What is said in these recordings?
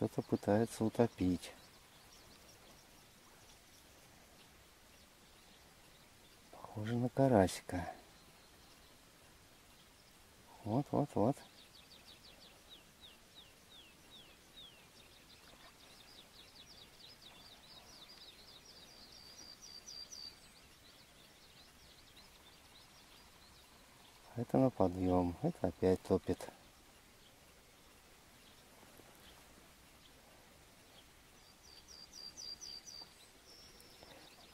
Что-то пытается утопить. Похоже на карасика. Вот, вот, вот. Это на подъем, это опять топит.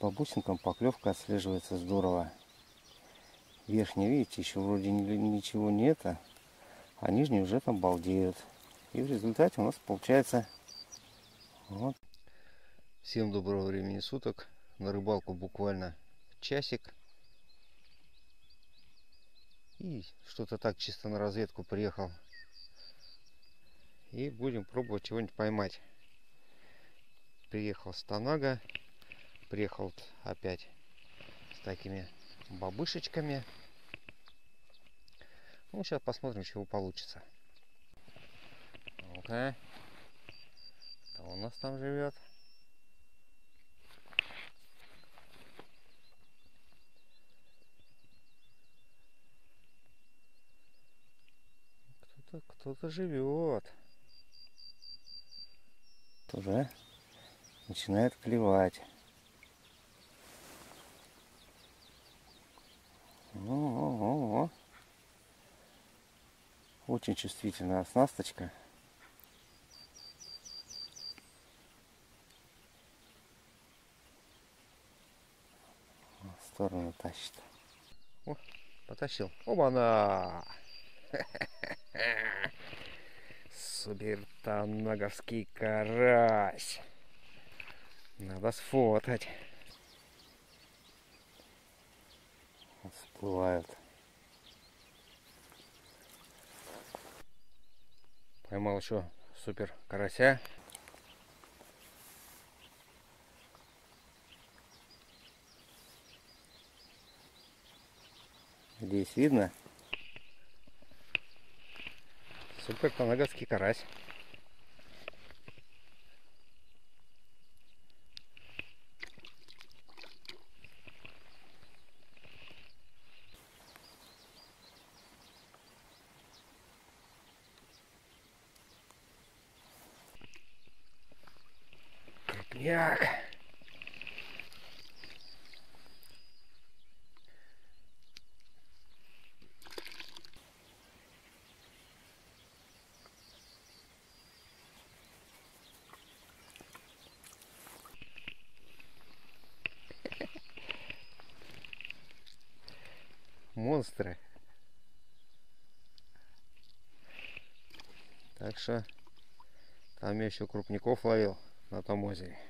По бусинкам поклевка отслеживается здорово. Верхний, видите, еще вроде ничего нет, а нижние уже там балдеют. И в результате у нас получается вот. Всем доброго времени суток. На рыбалку буквально часик. И что-то так чисто на разведку приехал. И будем пробовать чего-нибудь поймать. Приехал с Танага. Приехал опять с такими бабышечками. Ну, сейчас посмотрим, чего получится. Ну-ка. Кто у нас там живет? Кто-то кто-то живет. Уже начинает клевать. О -о -о Очень чувствительная оснасточка. В сторону тащит. О, потащил. Оба-на! Супер танаговский карась. Надо сфотать. Всплывают. Поймал еще супер карася. Здесь видно. Супер танагатский карась. Як. Монстры. Так что там я еще крупников ловил на том озере.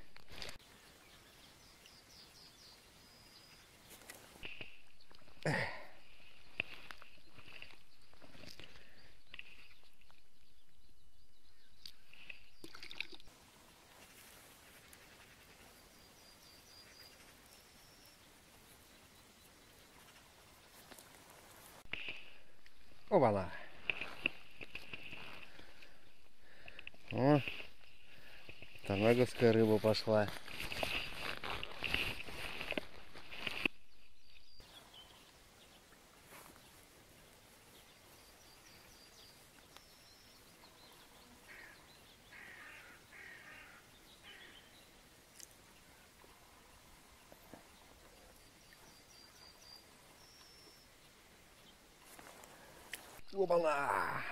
Оба-на! О, Танаговская рыба пошла. Оба-на!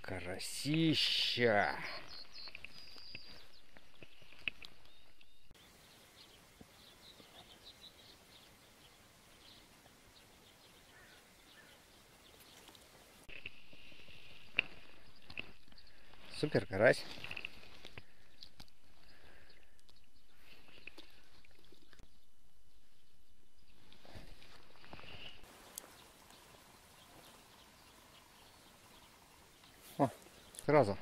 Карасища! Супер карась. О, сразу.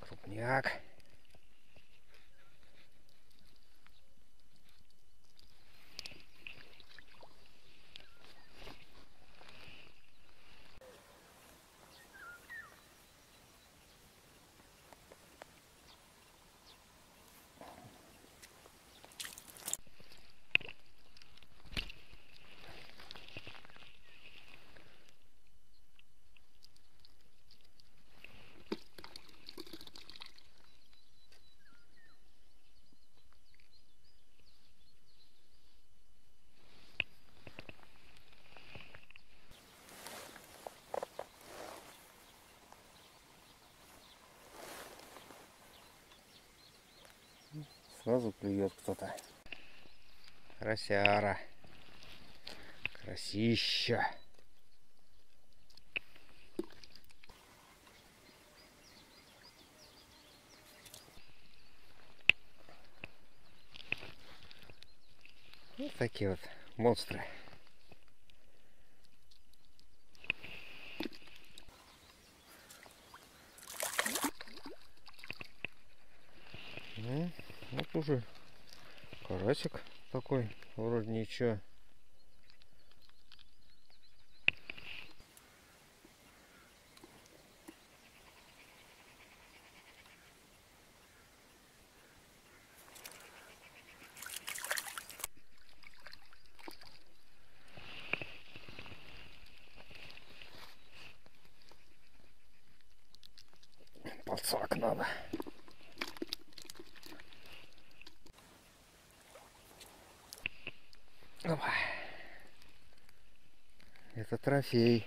крупняк. Сразу клюет кто-то. Красяра. Красища. Вот такие вот монстры. Ну, вот уже карасик такой, вроде ничего. Подсак надо. Опа. Это трофей.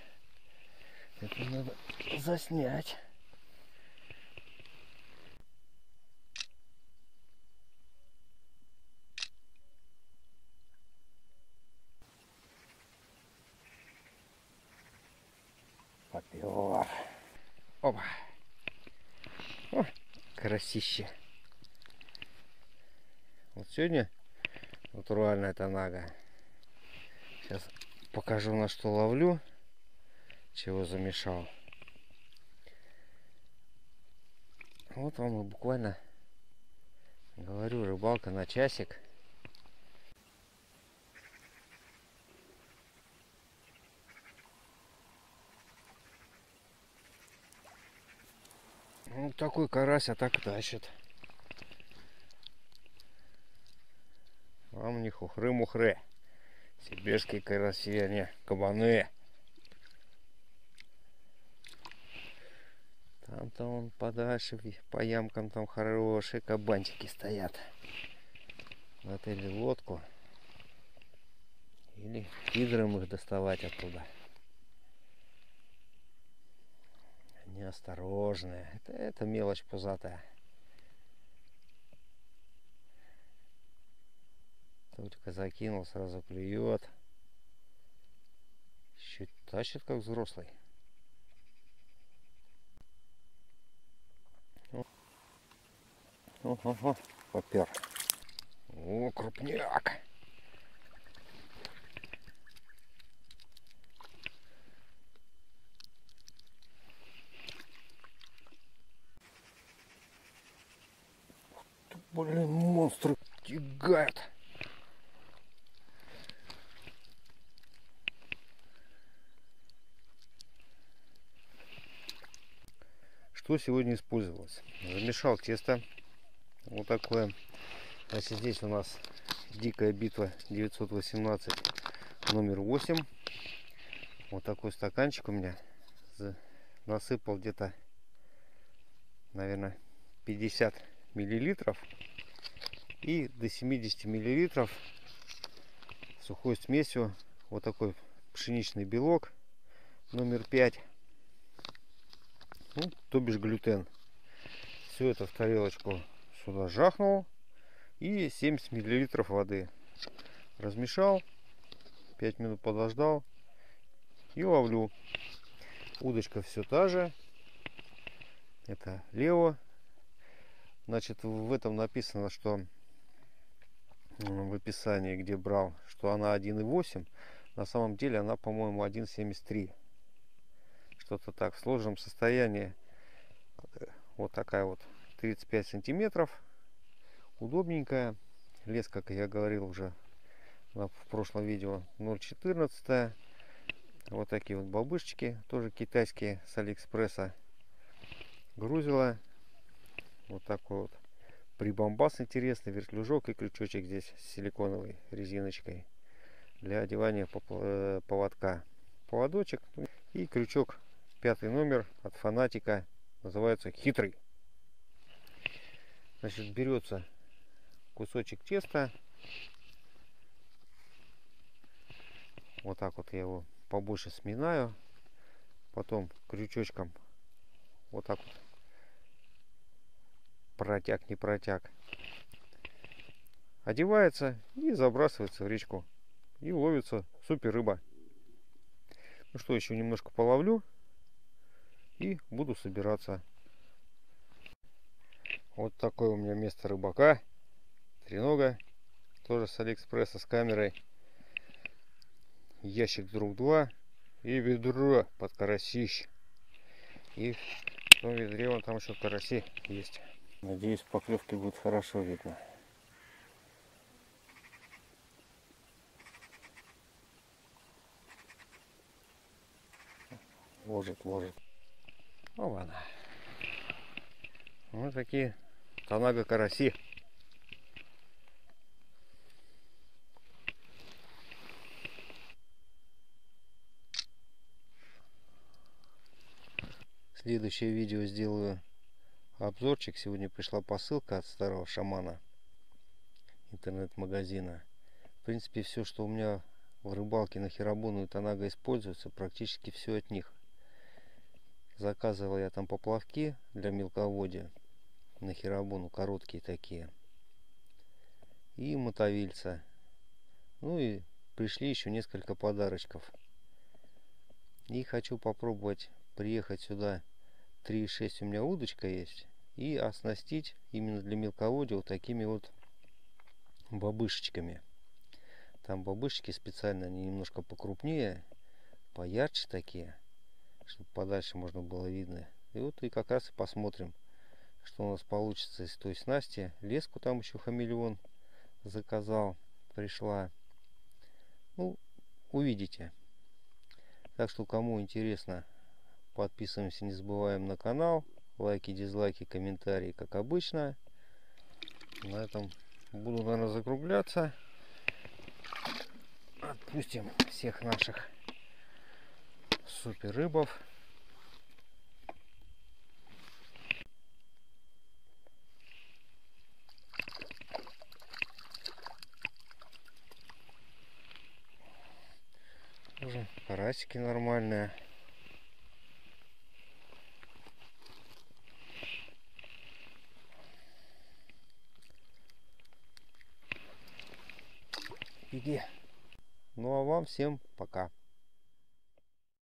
Это надо заснять. Попер. Опа. О, красище. Вот сегодня натуральная тонага. Сейчас покажу на что ловлю, чего замешал. Вот вам и буквально говорю, рыбалка на часик. Ну, такой карась, а так тащит. Вам не хухры-мухры. Сибирские караси, они кабаны. Там-то он подальше по ямкам там хорошие кабанчики стоят. Вот или лодку. Или фидером их доставать оттуда. Они осторожные. Это, это мелочь пузатая. Только закинул, сразу клюет. Еще тащит, как взрослый. О, попер. О, крупняк. Блин, монстры тягают. Что сегодня использовалось? Замешал тесто. Вот такое. Значит, здесь у нас дикая битва 918 номер 8. Вот такой стаканчик у меня. Насыпал где-то, наверное, 50 миллилитров. И до 70 миллилитров сухой смесью вот такой пшеничный белок номер 5 ну, то бишь глютен. Все это в тарелочку сюда жахнул. И 70 миллилитров воды. Размешал. 5 минут подождал. И ловлю. Удочка все та же. Это Лео. Значит, в этом написано, что в описании, где брал, что она 1,8. На самом деле она, по-моему, 1,73 что-то так в сложном состоянии вот такая вот 35 сантиметров. Удобненькая. Лес, как я говорил уже в прошлом видео, 0,14. Вот такие вот бабушечки, тоже китайские с Алиэкспресса. Грузила. Вот такой вот прибамбас интересный, вертлюжок и крючочек здесь с силиконовой резиночкой для одевания э, поводка. Поводочек и крючок пятый номер от фанатика называется хитрый. Значит, берется кусочек теста. Вот так вот я его побольше сминаю. Потом крючочком вот так вот протяг, не протяг. Одевается и забрасывается в речку. И ловится супер рыба. Ну что, еще немножко половлю. И буду собираться. Вот такое у меня место рыбака. Тренога. Тоже с Алиэкспресса с камерой. Ящик друг два. И ведро под карасищ. И в том ведре вон там еще караси есть. Надеюсь, поклевки будет хорошо видно. Ложит, ложит. Ну ладно. Вот такие танага караси. Следующее видео сделаю обзорчик. Сегодня пришла посылка от старого шамана интернет-магазина. В принципе, все, что у меня в рыбалке на херабуну и танага используется, практически все от них. Заказывал я там поплавки для мелководья на херабуну, короткие такие. И мотовильца. Ну и пришли еще несколько подарочков. И хочу попробовать приехать сюда. 3,6 у меня удочка есть. И оснастить именно для мелководья вот такими вот бабышечками. Там бабышечки специально, они немножко покрупнее, поярче такие, чтобы подальше можно было видно. И вот и как раз и посмотрим, что у нас получится из той снасти. Леску там еще хамелеон заказал, пришла. Ну, увидите. Так что, кому интересно, подписываемся, не забываем на канал. Лайки, дизлайки, комментарии, как обычно. На этом буду, наверное, закругляться. Отпустим всех наших супер рыбов. Тоже карасики нормальные. Иди. Ну а вам всем пока.